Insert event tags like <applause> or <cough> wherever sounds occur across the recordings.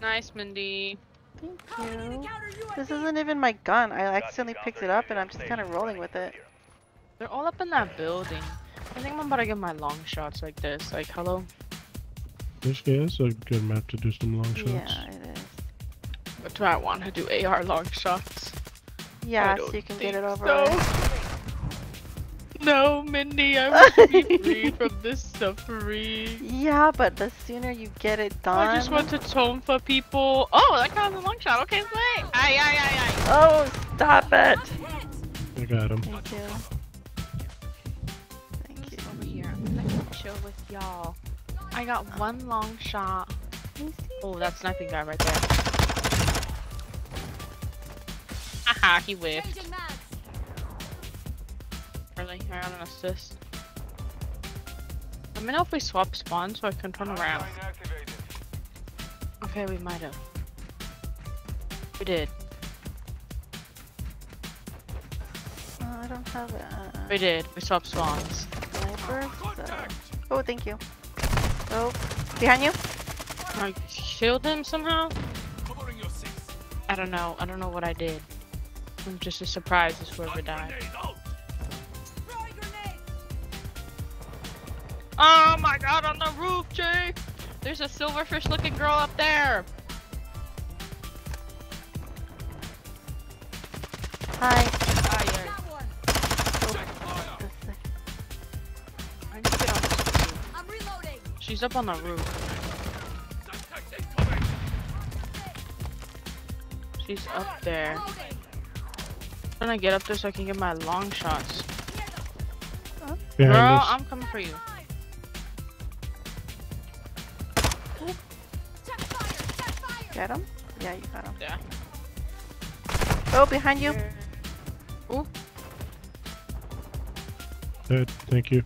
Nice, Mindy. Thank you. This isn't even my gun. I accidentally picked it up and I'm just kind of rolling with it. They're all up in that building. I think I'm about to get my long shots like this. Like, hello? This is a good map to do some long shots. Yeah, it is. But do I want to do AR long shots? Yeah, so you can get it over so. with. No, Mindy, I want to be free <laughs> from this suffering. Yeah, but the sooner you get it done. I just want to tone for people. Oh, that guy's a long shot. Okay, wait. Aye, aye, aye, aye. Oh, stop it! I got him. Thank you. Thank you. Over here. I'm gonna chill with y'all. I got one long shot. Let me see. Oh, that sniping guy right there. Haha, he whiffed. Changing mags. I got an assist. Let me know if we swap spawns so I can turn around. Okay, we might have. We did. I don't have a We did. We swapped spawns. sniper. So. Oh, thank you. Oh, behind you. I killed him somehow? I don't know. I don't know what I did. I'm just as surprised as whoever died. Oh my god, on the roof, Jay! There's a silverfish looking girl up there! Hi. Yeah. Got one. Oh, I need to get on this roof. I'm reloading. She's up on the roof. She's up there. Loading. I'm trying to get up there so I can get my long shots. Behind Girl, us. I'm coming for you. Get him? Yeah, you got him. Yeah. Oh, behind you. Ooh, Dead. Thank you.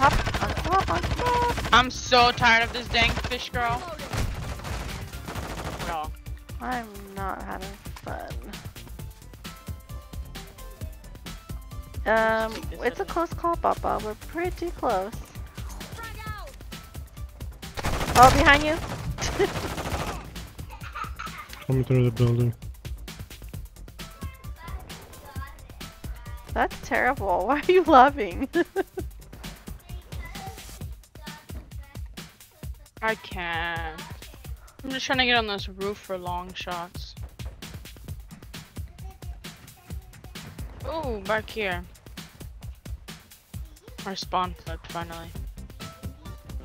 Top, on top, on top. I'm so tired of this dang fish girl. Girl. I'm not having fun. Um, it's a close call, Papa. We're pretty close. Frag. Oh, behind you. <laughs> Coming through the building. That's terrible. <laughs> Why are you laughing? <laughs> I can't. I'm just trying to get on this roof for long shots. Oh, back here. Our spawn flipped finally.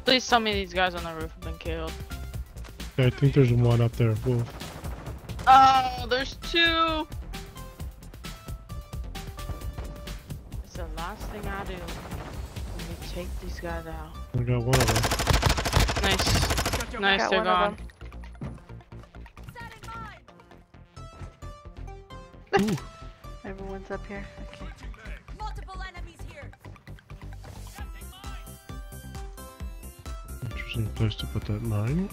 Please tell me these guys on the roof have been killed. Yeah, I think there's one up there. Wolf. Oh, there's two! It's the last thing I do. Let me take these guys out. I got one of them. Nice. Nice, they're gone. Ooh. <laughs> Everyone's up here. Okay. Multiple enemies here. Interesting place to put that mine.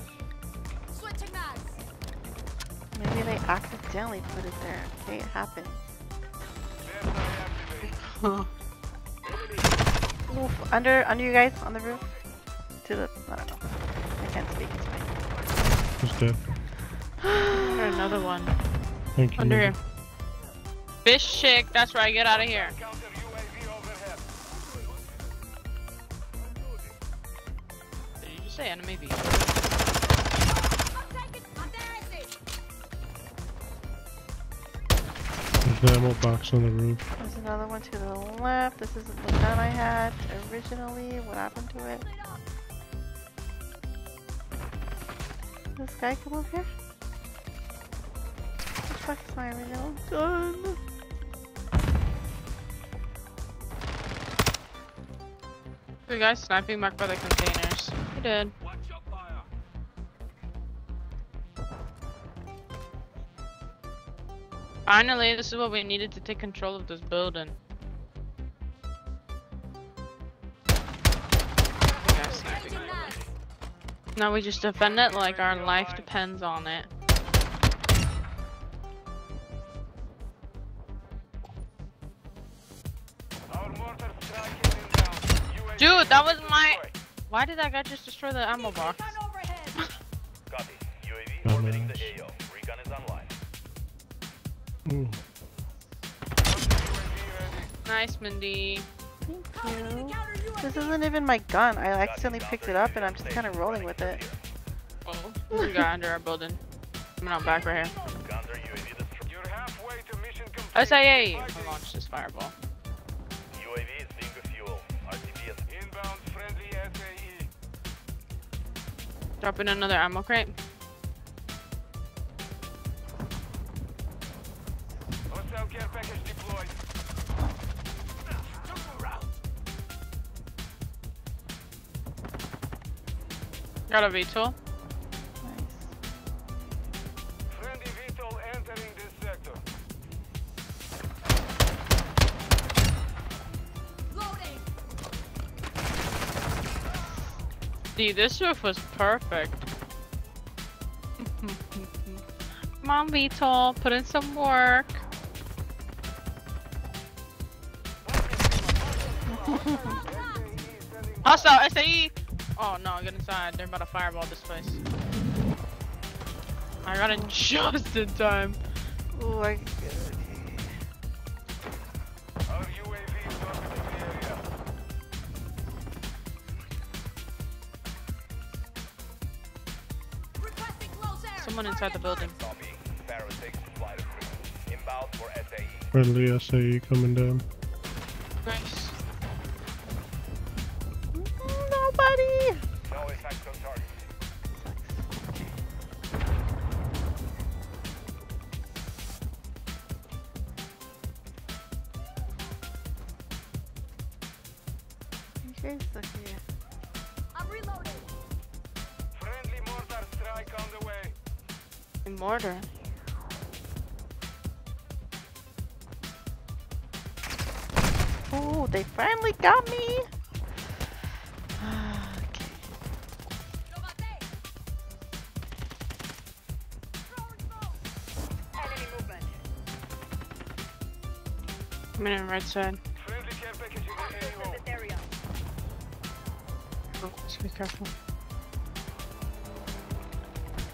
Switching mags. Maybe they accidentally put it there. Okay, it happens. <laughs> Oof, under, under you guys on the roof. To the, I don't know. I can't speak. It's fine. He's dead. Under another one. Thank you. Under here. Fish chick, that's right, get out of here. Did you just say enemy V? I'm taking. I'm there. I see. There's an ammo box on the roof. There's another one to the left. This isn't the gun I had originally. What happened to it? This guy come over here? What the fuck is my original gun? The guy sniping back by the containers. He did. Finally, this is what we needed to take control of this building. Now we just defend it like our life depends on it. Dude, that was my. Why did that guy just destroy the ammo box? <laughs> Copy. UAV orbiting the AO. Recon is online. Ooh. Nice, Mindy. Thank you. This isn't even my gun. I accidentally picked it up and I'm just kind of rolling with it. Oh, there's a guy under our building. I'm out back right here. Counter UAV destroyed. You're halfway to mission complete. SIA! I launched this fireball. UAV is being refueled. RTB is Inbound friendly SAE. Dropping another ammo crate. Got a VTOL. Nice. Friendly VTOL entering this See, this roof was perfect. Come on, VTOL, put in some work. <laughs> Hostile SAE! Oh no, get inside. They're about to fireball this place. I got in <laughs> just in time. Ooh, I... Our UAV is orbiting the area. Requesting close air. Someone inside the building. Copy. Sparrow 6 flight approved. Inbound for SAE. Friendly SAE coming down. Nice. Nobody! No effects on target. You guys here. I'm reloading. Friendly mortar strike on the way. Mortar. Ooh, they finally got me! Coming in right side. Friendly care package in the AO. area. Oh, just be careful.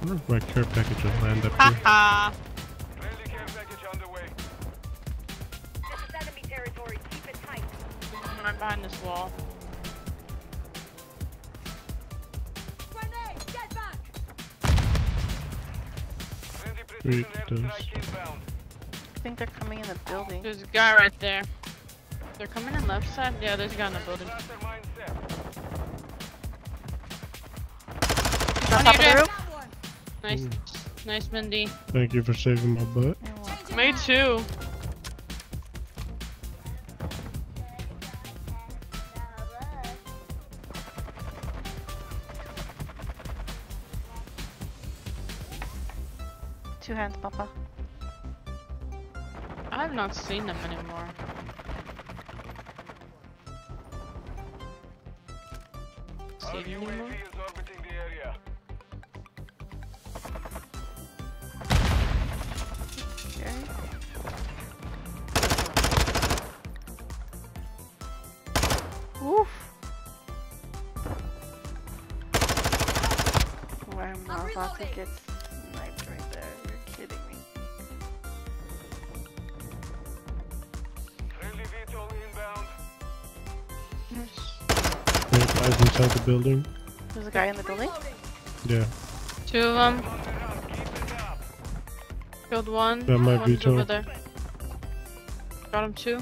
I wonder if my care package will land up here. Haha! Friendly care package on. This is enemy territory. Keep it tight. right behind this wall. Grenade. Get back. Friendly think they're coming in the building. There's a guy right there. They're coming in left side? Yeah, there's a guy in the building. Mastermind. On On top of the roof? Nice. Ooh. Nice, Mindy. Thank you for saving my butt. You're welcome. Changing Me too. Two hands, Papa. I have not seen them anymore. Our See them anymore? UAV is orbiting guys inside the building. There's a guy in the building. Yeah. Two of them. On the run. Keep it up. Killed one. That might be One's over two. there. Got him two.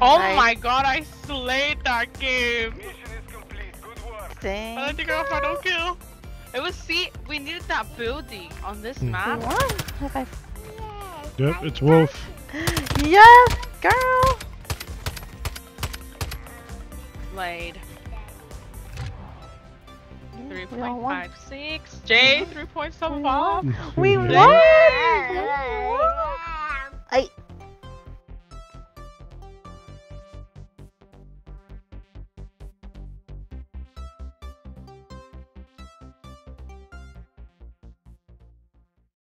Oh Nice. my god, I slayed that game! Mission is complete. Good work. I Dang. let the girl final kill. It was see, we needed that building on this. You map. won. High five. Yep, it's Wolf. <gasps> Yes, girl. Slayed. Yeah, Three we all point won. five six. J three point seven We five. won. <laughs> We Yeah. won. I